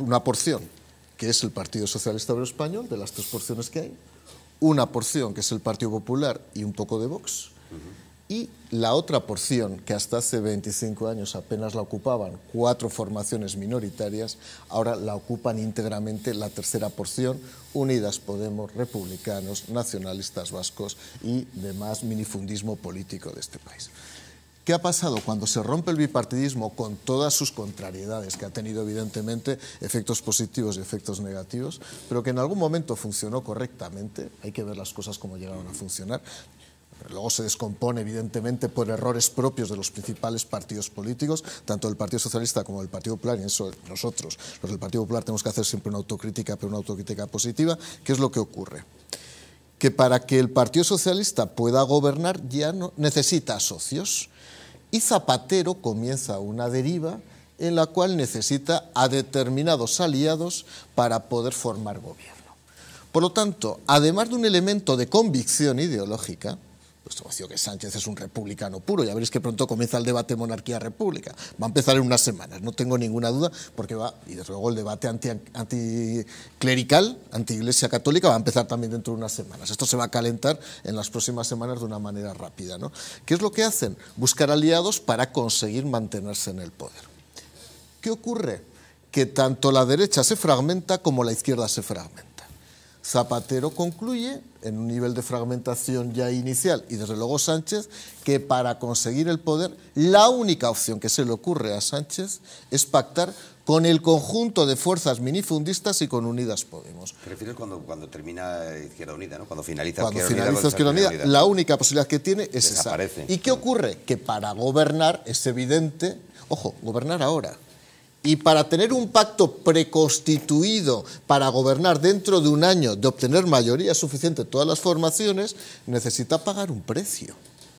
una porción que es el Partido Socialista Obrero Español, de las tres porciones que hay, una porción que es el Partido Popular y un poco de Vox, y la otra porción, que hasta hace 25 años apenas la ocupaban cuatro formaciones minoritarias, ahora la ocupan íntegramente la tercera porción, Unidas Podemos, republicanos, nacionalistas vascos y demás minifundismo político de este país. ¿Qué ha pasado cuando se rompe el bipartidismo con todas sus contrariedades, que ha tenido evidentemente efectos positivos y efectos negativos, pero que en algún momento funcionó correctamente? Hay que ver las cosas como llegaron a funcionar. Luego se descompone, evidentemente, por errores propios de los principales partidos políticos, tanto del Partido Socialista como del Partido Popular, y eso nosotros, los del Partido Popular, tenemos que hacer siempre una autocrítica, pero una autocrítica positiva. ¿Qué es lo que ocurre? Que para que el Partido Socialista pueda gobernar ya necesita socios y Zapatero comienza una deriva en la cual necesita a determinados aliados para poder formar gobierno. Por lo tanto, además de un elemento de convicción ideológica, pues que Sánchez es un republicano puro, ya veréis que pronto comienza el debate monarquía-república, va a empezar en unas semanas, no tengo ninguna duda, porque va, y desde luego el debate anticlerical, anti-iglesia católica, va a empezar también dentro de unas semanas. Esto se va a calentar en las próximas semanas de una manera rápida. ¿no? ¿Qué es lo que hacen? Buscar aliados para conseguir mantenerse en el poder. ¿Qué ocurre? Que tanto la derecha se fragmenta como la izquierda se fragmenta. Zapatero concluye, en un nivel de fragmentación ya inicial, y desde luego Sánchez, que para conseguir el poder, la única opción que se le ocurre a Sánchez es pactar con el conjunto de fuerzas minifundistas y con Unidas Podemos. ¿Prefieres cuando, cuando termina Izquierda Unida, ¿no? cuando finaliza cuando Izquierda finaliza Izquierda Unida, la única posibilidad que tiene es Desaparece. esa. ¿Y qué ocurre? Que para gobernar es evidente, ojo, gobernar ahora, y para tener un pacto preconstituido para gobernar dentro de un año, de obtener mayoría suficiente en todas las formaciones, necesita pagar un precio.